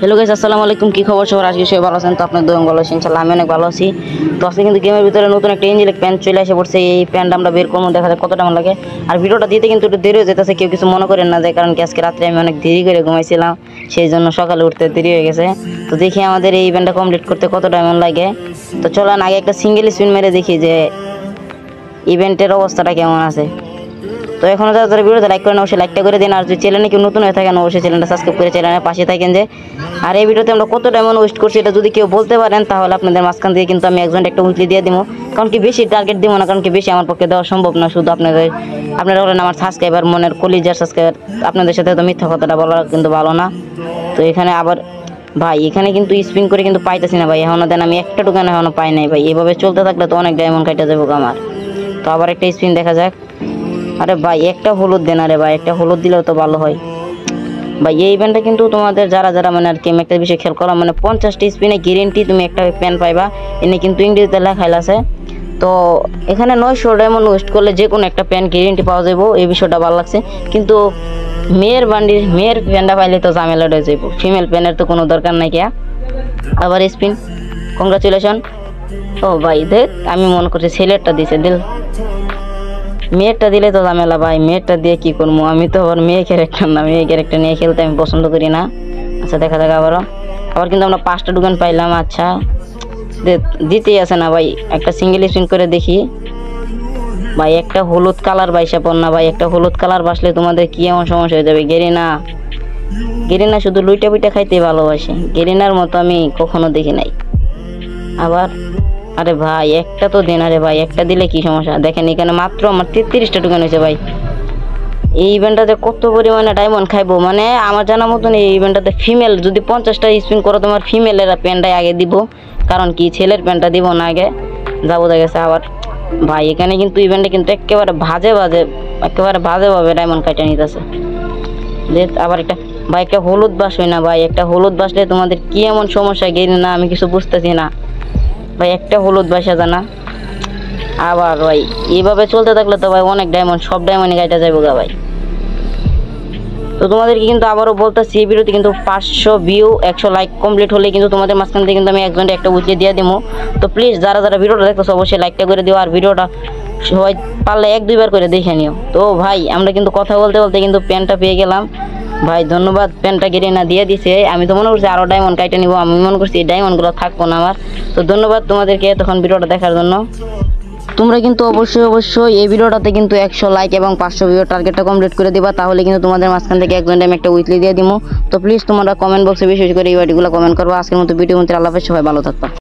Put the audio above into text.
Hello guys আসসালামু আলাইকুম। কি খবর সবার? আজকে সবাই ভালো আছেন? তো আপনার দোকান ভালো আছেন ইনশাআল্লাহ আমি অনেক ভালো আছি। তো আজকে কিন্তু গেমের ভিতরে নতুন একটা ইঞ্জিলেক প্যান্ট চলে এসে পড়ছে। এই প্যান্ট আমরা বের করব, দেখা যাক কত লাগে। আর ভিডিওটা দিতে কিন্তু একটু দেরি হয়ে যেতেছে, কেউ কিছু মনে করেন না যে, কারণ কি আজকে রাত্রে আমি অনেক দেরি করে ঘুমাইছিলাম, সেই জন্য সকালে উঠতে দেরি হয়ে গেছে। তো দেখি আমাদের এই ইভেন্টটা কমপ্লিট করতে কত টাইম লাগে। তো চলেন, আগে একটা সিঙ্গেল স্পিন মেরে দেখি যে ইভেন্টের অবস্থাটা কেমন আছে। তো এখনও যারা যারা ভিডিওতে লাইক করেন অবশ্যই লাইকটা করে দিন। আর যদি চ্যানেলে কেউ নতুন হয়ে থাকেন, অবশ্যই চ্যানেলটা সাবস্ক্রাইব করে চ্যানেলের পাশে থাকেন যে। আর এই ভিডিওতে আমরা কত টাইম ওয়েস্ট করছি এটা যদি কেউ বলতে পারেন, তাহলে আপনাদের মাঝখান থেকে কিন্তু আমি একজন একটা উইকলি দিয়ে দিব। কারণ কি বেশি টার্গেট দিব না, কারণ কি বেশি আমার পক্ষে দেওয়া সম্ভব না। শুধু আপনাদের, আপনারা বলেন আমার সাবস্ক্রাইবার মনের কলিজার সাবস্ক্রাইবার আপনাদের সাথে তো মিথ্যা কথাটা বলা কিন্তু ভালো না। তো এখানে আবার, ভাই, এখানে কিন্তু স্পিন করে কিন্তু পাইতেছি না ভাই। এখনও দেন আমি একটা দোকান এখনও পাই নাই ভাই। এভাবে চলতে থাকলে তো অনেক ডায়মন্ড কাটা যাব আমার। তো আবার একটা স্পিন দেখা যাক। আরে ভাই, একটা হলুদ দেন আরে ভাই, একটা হলুদ দিলেও তো ভালো হয়। ভাই, এই ইভেন্টটা কিন্তু তোমাদের যারা যারা মানে আর কি একটা বিষয় খেয়াল করলাম মানে পঞ্চাশটি স্পিনে গ্যারেন্টি তুমি একটা প্যান পাইবা। এনে কিন্তু ইংরেজিতে লেখাইল আছে। তো এখানে নয়শো ডায়মন্ড ওয়েস্ট করলে যে কোনো একটা প্যান গ্যারেন্টি পাওয়া যাব এই বিষয়টা ভালো লাগছে। কিন্তু মেয়ের বান্ডির মেয়ের প্যানটা পাইলে তো ঝামেলা হয়ে যাব ফিমেল প্যানের তো কোনো দরকার নাই কিয়া। আবার স্পিন কংগ্রাচুলেশন ও ভাই, দেখ, আমি মনে করছি ছেলেরটা দিছে, দিল। মেয়েরটা দিলে তো ঝামেলা ভাই, মেয়েরটা দিয়ে কি করব? আমি তো আবার মেয়ে ক্যারেক্টার না, মেয়ে ক্যারেক্টার নিয়ে খেলতে আমি পছন্দ করি না। আচ্ছা দেখা যাক আবারও। আবার কিন্তু আমরা পাঁচটা দোকান পাইলাম আচ্ছা। দিতেই আছে না ভাই, একটা সিঙ্গেল স্পিন করে দেখি। ভাই, একটা হলুদ কালার বাইসা পড় না ভাই, একটা হলুদ কালার বাসলে তোমাদের কি এমন সমস্যা হয়ে যাবে? গেরিনা। গেরিনা শুধু লুইটা পিঠা খাইতে ভালোবাসে। গেরিনার মতো আমি কখনো দেখি নাই। আবার আরে ভাই, একটা তো দেন, আরে ভাই, একটা দিলে কি সমস্যা? দেখেন, এখানে মাত্র আমার তেত্রিশটা দোকান হয়েছে ভাই। এই ইভেন্টটাতে কত পরিমাণে ডায়মন্ড খাইবো? মানে আমার জানা মতন এই ইভেন্টটাতে ফিমেল যদি পঞ্চাশটা স্পিন করো, তোমার ফিমেলের প্যান্টটাই আগে দিব। কারণ কি, ছেলের প্যান্টটা দিব না আগে। যাব দেখেছে আবার, ভাই, এখানে কিন্তু ইভেন্টে কিন্তু একেবারে ভাজে ভাজে একেবারে ভাজে ভাবে ডায়মন্ড কাটা নিতেছে। আবার একটা, ভাই, একটা হলুদ বাস হয় না ভাই? একটা হলুদ বাসলে তোমাদের কি এমন সমস্যা? গেলি না, আমি কিছু বুঝতেছি না। ভাই, একটা হলুদ বাসা জানা আবার ভাই এইভাবে চলতে থাকলে তো ভাই অনেক ডায়মন্ড সব ডায়মন্ড গাইটা যাব গা ভাই। তো তোমাদেরকে কিন্তু আবারও বলতেছি, এই ভিডিওতে কিন্তু পাঁচশো ভিউ একশো লাইক কমপ্লিট হলে কিন্তু তোমাদের মাঝখান থেকে কিন্তু আমি একজনকে একটা উচিয়ে দিয়ে দেবো তো প্লিজ যারা যারা ভিডিওটা দেখতেছো, অবশ্যই লাইকটা করে দিও, আর ভিডিওটা সবাই পারলে এক দুইবার করে দেখে নিও। তো ভাই, আমরা কিন্তু কথা বলতে বলতে কিন্তু প্যান্টটা পেয়ে গেলাম। ভাই, ধন্যবাদ। প্যান্টটা কেটে না দিয়ে দিছে। আমি তো মনে করছি আরও ডায়মন্ড কাইটে নিবো। আমি মনে করছি এই ডায়মন্ডগুলো থাকব না আমার। তো ধন্যবাদ তোমাদেরকে তখন ভিডিওটা দেখার জন্য। তোমরা কিন্তু অবশ্যই অবশ্যই এই ভিডিওটাতে কিন্তু একশো লাইক এবং পাঁচশো ভিডিও টার্গেটটা কমপ্লিট করে দিবা। তাহলে কিন্তু তোমাদের মাঝখান থেকে একজন আমি একটা উইকলি দিয়ে দিব তো প্লিজ তোমরা কমেন্ট বক্সে বিশেষ করে এই বাড়িগুলো কমেন্ট করব। আজকের মতো ভিডিও মধ্যে আল্লাহ সবাই ভালো থাকবা।